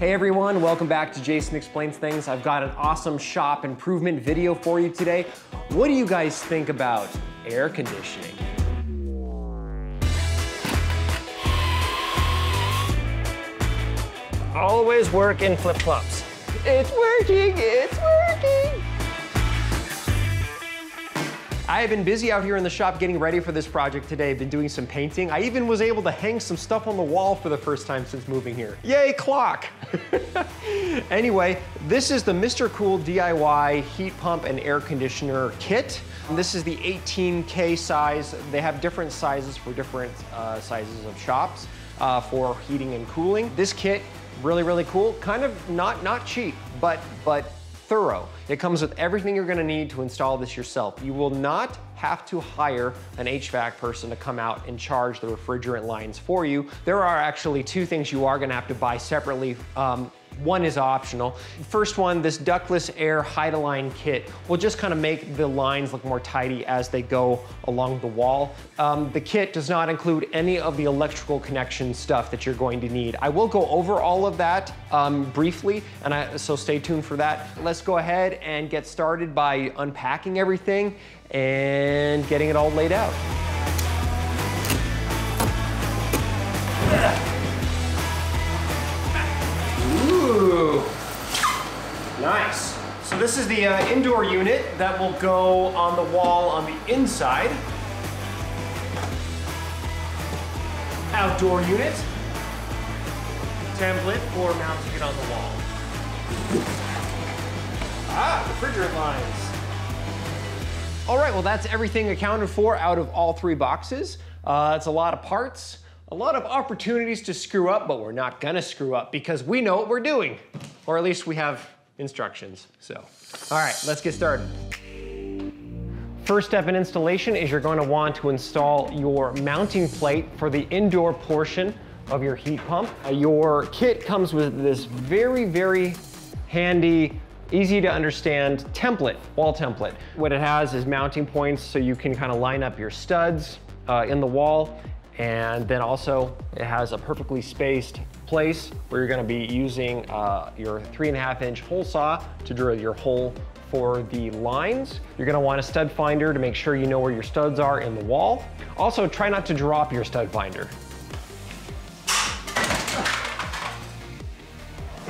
Hey everyone, welcome back to Jason Explains Things. I've got an awesome shop improvement video for you today. What do you guys think about air conditioning? Always work in flip-flops. It's working, it's working. I have been busy out here in the shop getting ready for this project today. I've been doing some painting. I even was able to hang some stuff on the wall for the first time since moving here. Yay, clock! anyway, this is the Mr. Cool DIY heat pump and air conditioner kit. This is the 18K size. They have different sizes for different uh, sizes of shops uh, for heating and cooling. This kit, really, really cool. Kind of not, not cheap, but, but thorough. It comes with everything you're gonna need to install this yourself. You will not have to hire an HVAC person to come out and charge the refrigerant lines for you. There are actually two things you are gonna have to buy separately. Um, one is optional. First one, this ductless air Hide-A-Line kit will just kind of make the lines look more tidy as they go along the wall. Um, the kit does not include any of the electrical connection stuff that you're going to need. I will go over all of that um, briefly, and I, so stay tuned for that. Let's go ahead and get started by unpacking everything and getting it all laid out. This is the uh, indoor unit that will go on the wall on the inside. Outdoor unit. Template for mounting it on the wall. Ah, refrigerant lines. All right, well that's everything accounted for out of all three boxes. Uh, it's a lot of parts, a lot of opportunities to screw up, but we're not gonna screw up because we know what we're doing. Or at least we have instructions, so. All right, let's get started. First step in installation is you're going to want to install your mounting plate for the indoor portion of your heat pump. Uh, your kit comes with this very, very handy easy to understand template, wall template. What it has is mounting points so you can kind of line up your studs uh, in the wall. And then also it has a perfectly spaced place where you're gonna be using uh, your three and a half inch hole saw to drill your hole for the lines. You're gonna want a stud finder to make sure you know where your studs are in the wall. Also, try not to drop your stud finder.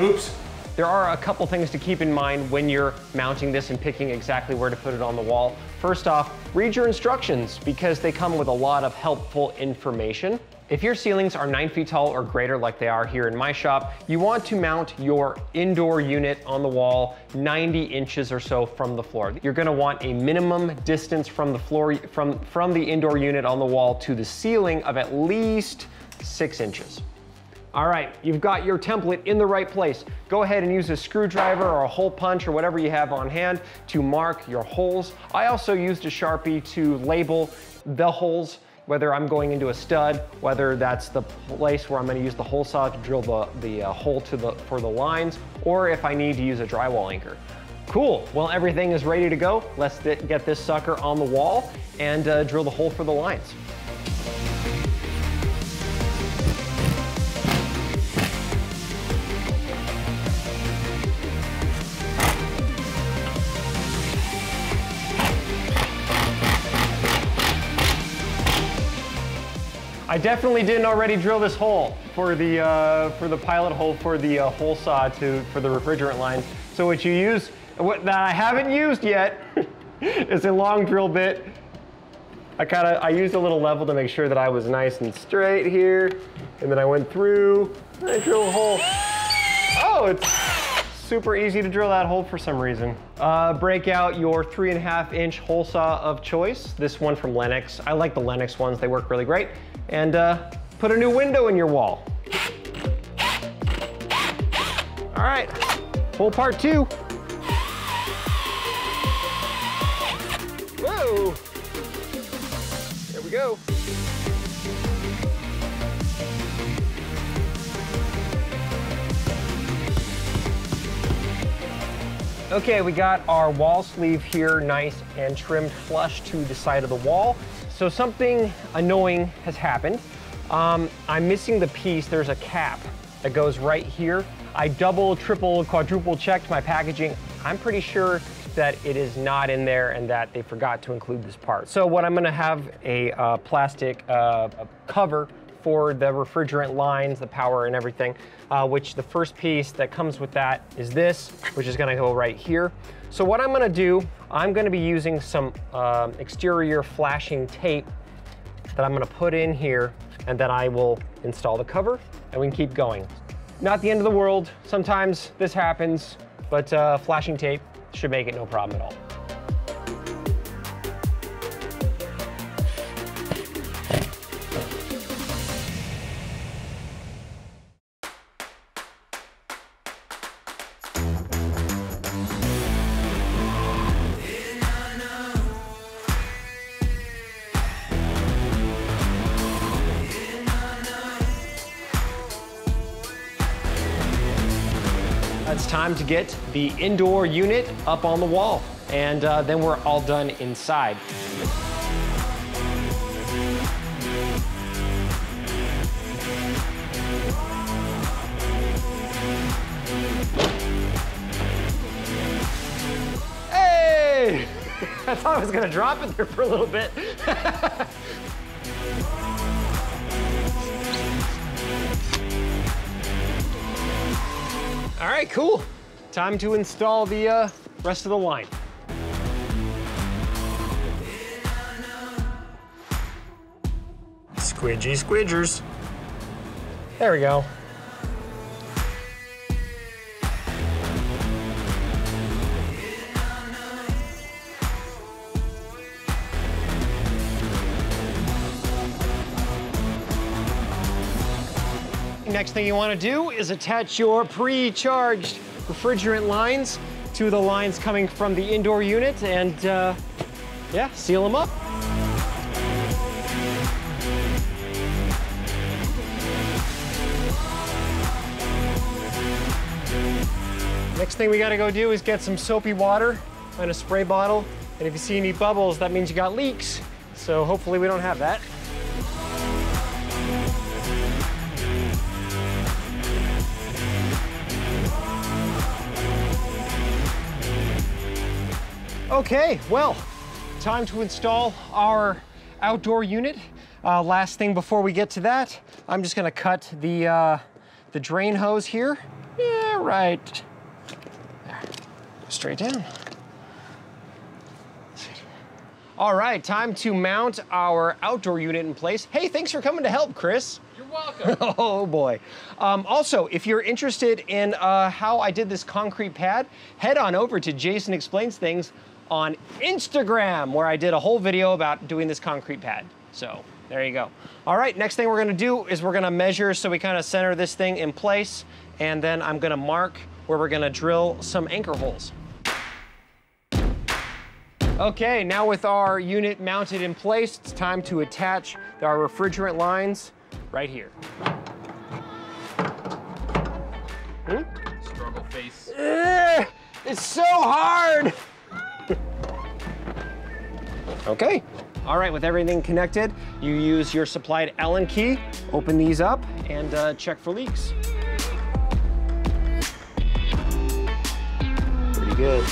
Oops. There are a couple things to keep in mind when you're mounting this and picking exactly where to put it on the wall. First off, read your instructions because they come with a lot of helpful information. If your ceilings are nine feet tall or greater like they are here in my shop, you want to mount your indoor unit on the wall 90 inches or so from the floor. You're gonna want a minimum distance from the floor, from, from the indoor unit on the wall to the ceiling of at least six inches. All right, you've got your template in the right place. Go ahead and use a screwdriver or a hole punch or whatever you have on hand to mark your holes. I also used a Sharpie to label the holes, whether I'm going into a stud, whether that's the place where I'm gonna use the hole saw to drill the, the uh, hole to the, for the lines, or if I need to use a drywall anchor. Cool, well everything is ready to go. Let's get this sucker on the wall and uh, drill the hole for the lines. I definitely didn't already drill this hole for the uh, for the pilot hole for the uh, hole saw to for the refrigerant lines. So what you use, what that I haven't used yet, is a long drill bit. I kind of I used a little level to make sure that I was nice and straight here, and then I went through. And I drilled a hole. Oh, it's super easy to drill that hole for some reason. Uh, break out your three and a half inch hole saw of choice. This one from Lenox. I like the Lenox ones, they work really great and uh, put a new window in your wall. All right, full part two. Whoa, there we go. Okay, we got our wall sleeve here nice and trimmed flush to the side of the wall. So something annoying has happened. Um, I'm missing the piece. There's a cap that goes right here. I double, triple, quadruple checked my packaging. I'm pretty sure that it is not in there and that they forgot to include this part. So what I'm gonna have a uh, plastic uh, cover for the refrigerant lines, the power and everything, uh, which the first piece that comes with that is this, which is gonna go right here. So what I'm gonna do, I'm gonna be using some um, exterior flashing tape that I'm gonna put in here and then I will install the cover and we can keep going. Not the end of the world. Sometimes this happens, but uh, flashing tape should make it no problem at all. It's time to get the indoor unit up on the wall, and uh, then we're all done inside. Hey! I thought I was gonna drop it there for a little bit. All right, cool. Time to install the uh, rest of the line. Squidgy squidgers. There we go. Next thing you want to do is attach your pre-charged refrigerant lines to the lines coming from the indoor unit and uh, yeah, seal them up. Next thing we gotta go do is get some soapy water and a spray bottle. And if you see any bubbles, that means you got leaks. So hopefully we don't have that. Okay, well, time to install our outdoor unit. Uh, last thing before we get to that, I'm just gonna cut the, uh, the drain hose here. Yeah, right. There. Straight down. All right, time to mount our outdoor unit in place. Hey, thanks for coming to help, Chris. You're welcome. Oh boy. Um, also, if you're interested in uh, how I did this concrete pad, head on over to Jason Explains Things on Instagram, where I did a whole video about doing this concrete pad. So there you go. All right, next thing we're gonna do is we're gonna measure so we kind of center this thing in place, and then I'm gonna mark where we're gonna drill some anchor holes. Okay, now with our unit mounted in place, it's time to attach our refrigerant lines right here. Hmm? Struggle face. Eh, It's so hard. Okay. All right, with everything connected, you use your supplied Allen key, open these up, and uh, check for leaks. Pretty good.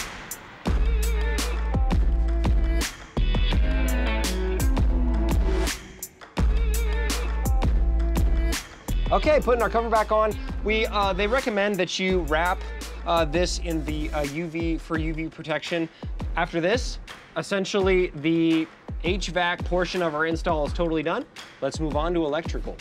Okay, putting our cover back on. We uh, they recommend that you wrap uh, this in the uh, UV for UV protection. After this, essentially the HVAC portion of our install is totally done. Let's move on to electrical.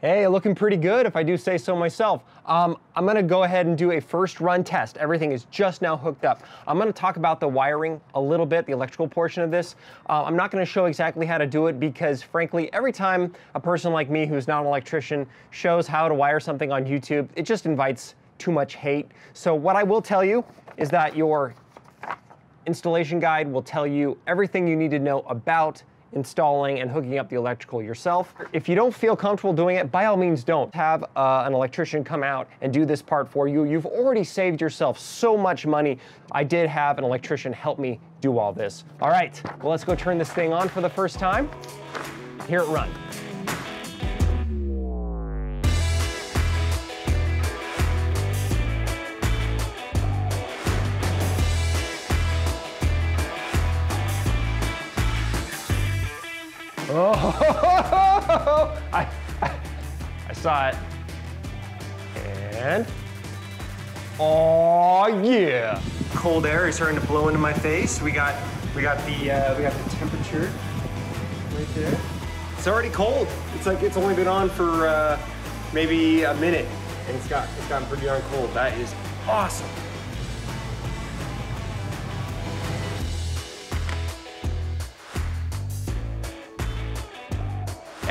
Hey, looking pretty good if I do say so myself. Um, I'm gonna go ahead and do a first run test. Everything is just now hooked up. I'm gonna talk about the wiring a little bit, the electrical portion of this. Uh, I'm not gonna show exactly how to do it because frankly, every time a person like me who's not an electrician shows how to wire something on YouTube, it just invites too much hate. So what I will tell you is that your installation guide will tell you everything you need to know about installing and hooking up the electrical yourself. If you don't feel comfortable doing it, by all means don't. Have uh, an electrician come out and do this part for you. You've already saved yourself so much money. I did have an electrician help me do all this. All right, well, let's go turn this thing on for the first time. Hear it run. And, oh yeah. Cold air is starting to blow into my face. We got, we got the, uh, we got the temperature right there. It's already cold. It's like it's only been on for uh, maybe a minute, and it's got it's gotten pretty darn cold. That is awesome.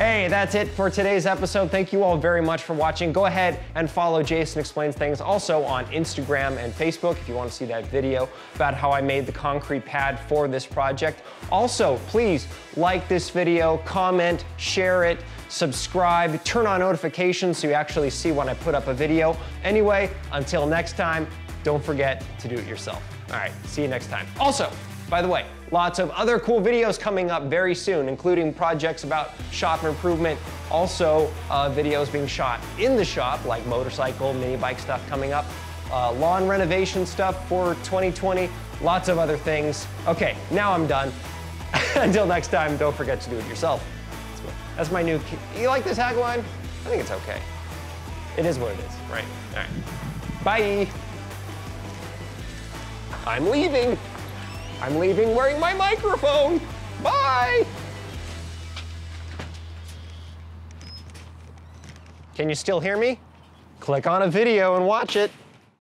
Hey, that's it for today's episode. Thank you all very much for watching. Go ahead and follow Jason Explains Things also on Instagram and Facebook if you want to see that video about how I made the concrete pad for this project. Also, please like this video, comment, share it, subscribe, turn on notifications so you actually see when I put up a video. Anyway, until next time, don't forget to do it yourself. All right, see you next time. Also, by the way, lots of other cool videos coming up very soon, including projects about shop improvement, also uh, videos being shot in the shop, like motorcycle, mini bike stuff coming up, uh, lawn renovation stuff for 2020, lots of other things. Okay, now I'm done. Until next time, don't forget to do it yourself. That's my new, you like this tagline? I think it's okay. It is what it is, right? All right. Bye. I'm leaving. I'm leaving wearing my microphone. Bye. Can you still hear me? Click on a video and watch it.